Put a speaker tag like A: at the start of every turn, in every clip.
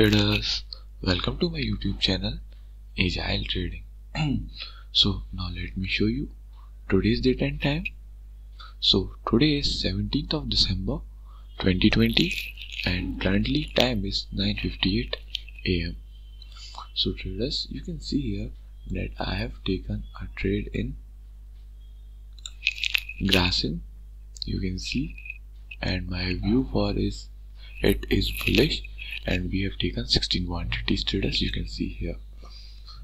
A: traders welcome to my youtube channel agile trading. So now let me show you today's date and time. So today is 17th of december 2020 and currently time is 9:58 am so traders you can see here that i have taken a trade in Grasim. You can see and my view for is it is bullish and we have taken 16 quantities traders you can see here.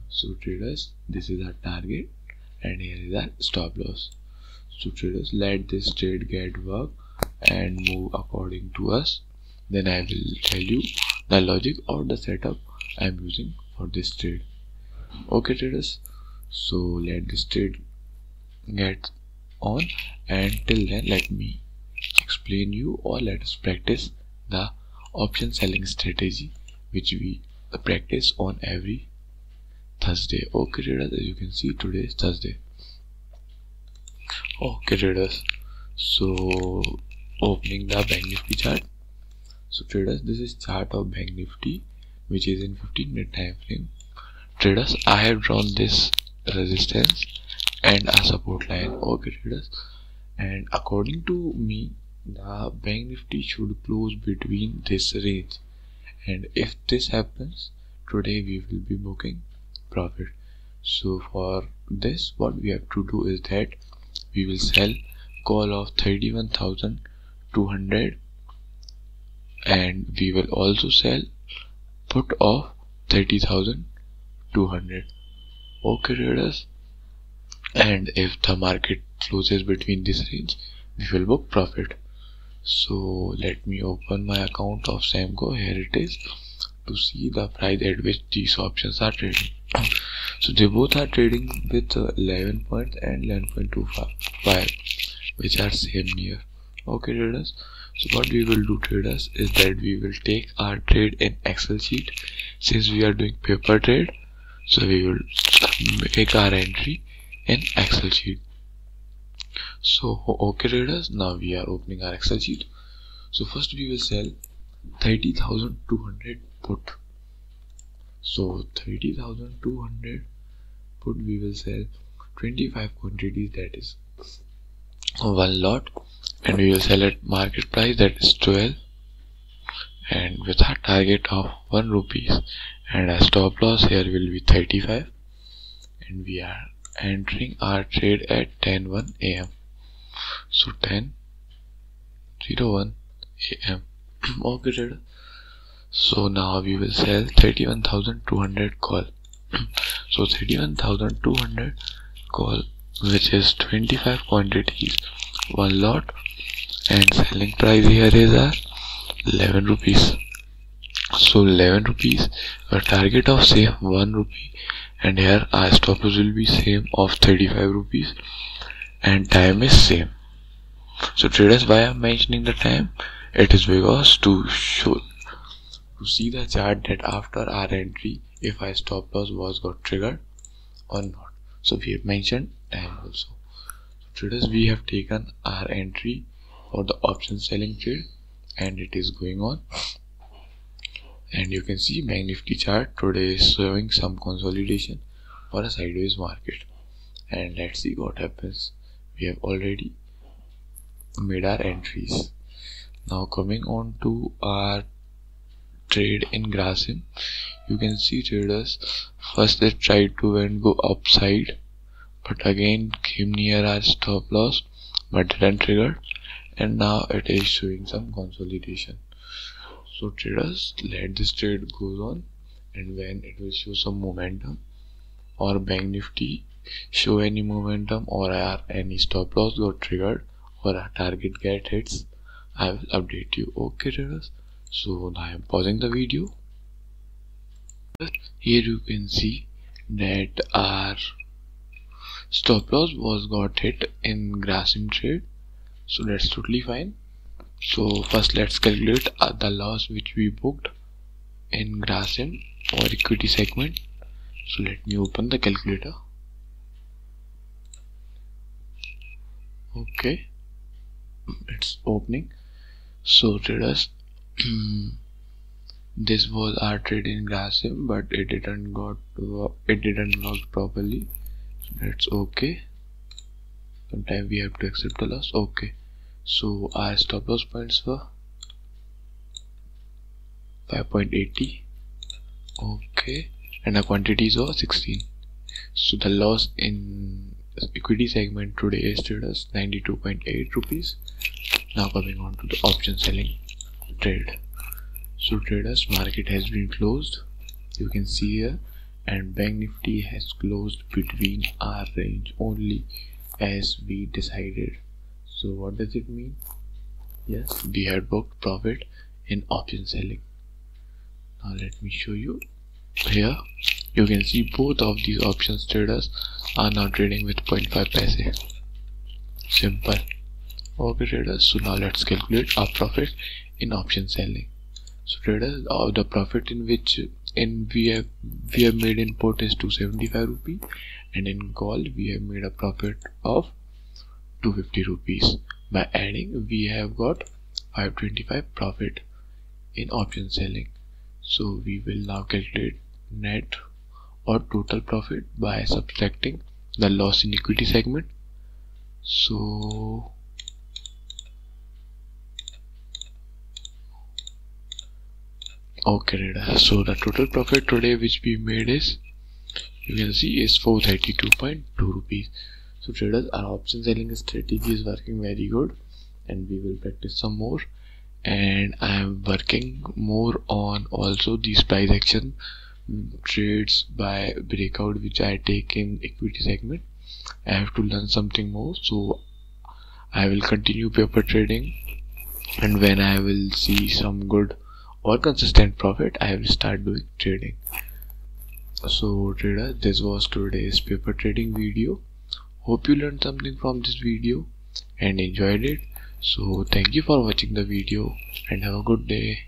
A: So traders this is our target and here is our stop loss. So traders let this trade get work and move according to us. Then i will tell you the logic or the setup i'm using for this trade. Okay traders. So let this trade get on and till then let me explain you or let us practice the option selling strategy which we practice on every Thursday. Oh, okay traders as you can see today is Thursday. Oh, okay traders so opening the bank nifty chart. So traders this is chart of bank nifty which is in 15 minute time frame. Traders i have drawn this resistance and a support line. Oh, okay traders and according to me the bank nifty should close between this range and if this happens today we will be booking profit. So for this what we have to do is that we will sell call of 31200 and we will also sell put of 30200 okay traders? And if the market closes between this range we will book profit so let me open my account of Samco. Here it is. To see the price at which these options are trading. So they both are trading with 11 points and 11.25 which are same near. Okay traders. So what we will do traders is that we will take our trade in excel sheet. Since we are doing paper trade so we will make our entry in excel sheet so okay traders now we are opening our excel sheet. So first we will sell 30200 put. So 30200 put we will sell 25 quantities that is one lot. And we will sell at market price that is 12 and with our target of 1 rupees and our stop loss here will be 35 and we are entering our trade at 10 1 am so 10 01 am okay trader so now we will sell 31200 call. So 31200 call which is 25 quantities one lot and selling price here is a 11 rupees. So 11 rupees a target of say 1 rupee. And here our stop loss will be same of 35 rupees. And time is same so traders why i'm mentioning the time? It is because to show to see the chart that after our entry if our stop loss was got triggered or not. So we have mentioned time also. So traders we have taken our entry for the option selling trade and it is going on. And you can see bank nifty chart today is showing some consolidation for a sideways market. And let's see what happens. We have already made our entries. Now coming on to our trade in Grasim you can see traders first they tried to and go upside but again came near our stop loss but didn't trigger and now it is showing some consolidation. So traders let this trade goes on and when it will show some momentum or bank nifty show any momentum or any stop loss got triggered or a target get hits i will update you. Okay traders so now i am pausing the video. Here you can see that our stop loss was got hit in Grasim trade. So that's totally fine. So first let's calculate uh, the loss which we booked in Grasim or equity segment. So let me open the calculator. Okay it's opening. So traders this was our trade in Grasim but it didn't got it didn't work properly. That's okay. Sometimes we have to accept the loss. Okay. So our stop loss points were 5.80 okay. And our quantities were 16 so the loss in equity segment today is traders 92.8 rupees. Now coming on to the option selling trade. So traders market has been closed you can see here and bank nifty has closed between our range only as we decided. So what does it mean? Yes we had booked profit in option selling. Now let me show you here you can see both of these options traders are now trading with 0.5 paise. Simple. Okay traders so now let's calculate our profit in option selling. So traders uh, the profit in which in we have we have made in put is 275 rupee and in call we have made a profit of 250 rupees. By adding we have got 525 profit in option selling. So we will now calculate net or total profit by subtracting the loss in equity segment. So okay so the total profit today which we made is you can see is 432.2 rupees. So traders our option selling strategy is working very good and we will practice some more. And I am working more on also these price action trades by breakout which I take in equity segment. I have to learn something more so I will continue paper trading. And when I will see some good or consistent profit I will start doing trading. So trader this was today's paper trading video. Hope you learned something from this video and enjoyed it. So thank you for watching the video and have a good day